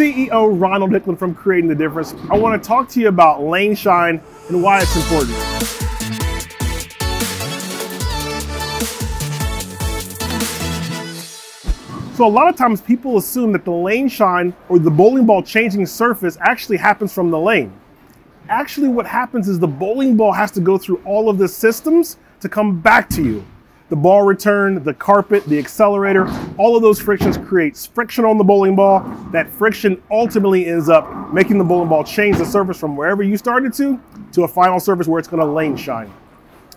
CEO Ronald Hickland from Creating the Difference. I want to talk to you about lane shine and why it's important. So a lot of times people assume that the lane shine or the bowling ball changing surface actually happens from the lane. Actually what happens is the bowling ball has to go through all of the systems to come back to you. The ball return, the carpet, the accelerator, all of those frictions creates friction on the bowling ball. That friction ultimately ends up making the bowling ball change the surface from wherever you started to, to a final surface where it's gonna lane shine.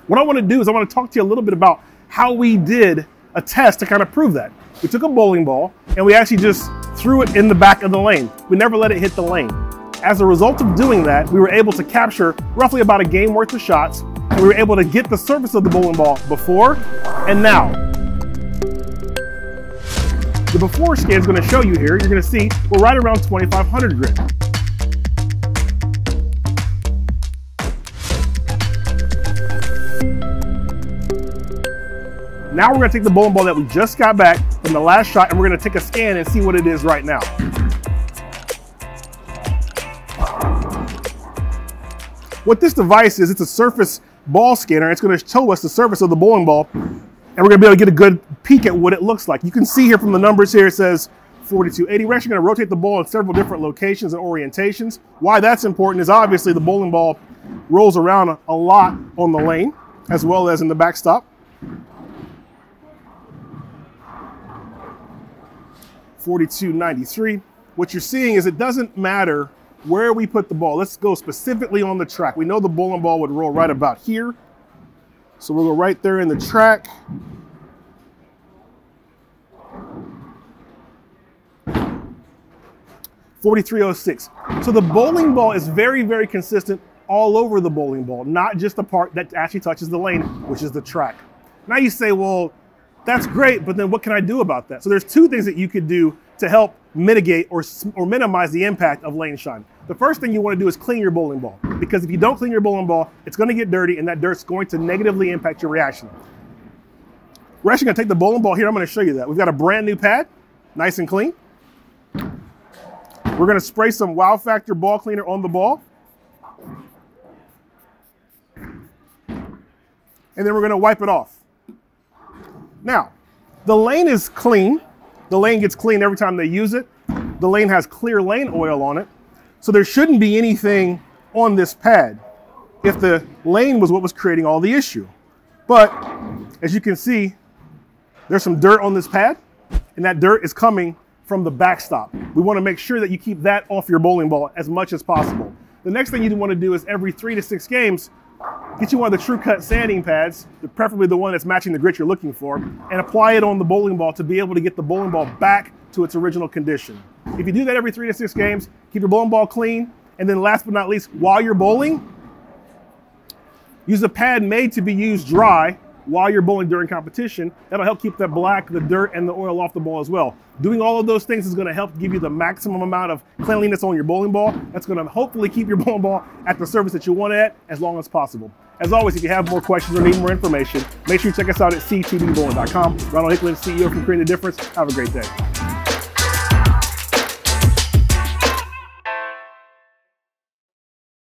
What I wanna do is I wanna talk to you a little bit about how we did a test to kind of prove that. We took a bowling ball and we actually just threw it in the back of the lane. We never let it hit the lane. As a result of doing that, we were able to capture roughly about a game worth of shots we were able to get the surface of the bowling ball before and now. The before scan is going to show you here, you're going to see we're right around 2500 grit. Now we're gonna take the bowling ball that we just got back from the last shot and we're gonna take a scan and see what it is right now. What this device is, it's a surface ball scanner. It's gonna show us the surface of the bowling ball and we're gonna be able to get a good peek at what it looks like. You can see here from the numbers here, it says 4280. We're actually gonna rotate the ball in several different locations and orientations. Why that's important is obviously the bowling ball rolls around a lot on the lane as well as in the backstop. 4293. What you're seeing is it doesn't matter where we put the ball. Let's go specifically on the track. We know the bowling ball would roll right about here. So we'll go right there in the track. Forty-three oh six. So the bowling ball is very, very consistent all over the bowling ball, not just the part that actually touches the lane, which is the track. Now you say, well, that's great, but then what can I do about that? So there's two things that you could do to help mitigate or, or minimize the impact of lane shine. The first thing you want to do is clean your bowling ball because if you don't clean your bowling ball, it's going to get dirty and that dirt's going to negatively impact your reaction. We're actually going to take the bowling ball here. I'm going to show you that. We've got a brand new pad, nice and clean. We're going to spray some Wow Factor ball cleaner on the ball. And then we're going to wipe it off. Now, the lane is clean. The lane gets clean every time they use it. The lane has clear lane oil on it. So there shouldn't be anything on this pad if the lane was what was creating all the issue. But as you can see, there's some dirt on this pad and that dirt is coming from the backstop. We want to make sure that you keep that off your bowling ball as much as possible. The next thing you want to do is every three to six games, Get you one of the TruCut sanding pads, preferably the one that's matching the grit you're looking for, and apply it on the bowling ball to be able to get the bowling ball back to its original condition. If you do that every three to six games, keep your bowling ball clean, and then last but not least, while you're bowling, use a pad made to be used dry while you're bowling during competition. That'll help keep the black, the dirt, and the oil off the ball as well. Doing all of those things is going to help give you the maximum amount of cleanliness on your bowling ball. That's going to hopefully keep your bowling ball at the surface that you want it at as long as possible. As always, if you have more questions or need more information, make sure you check us out at ctdbowling.com. Ronald Hickland, CEO from Creating the Difference. Have a great day.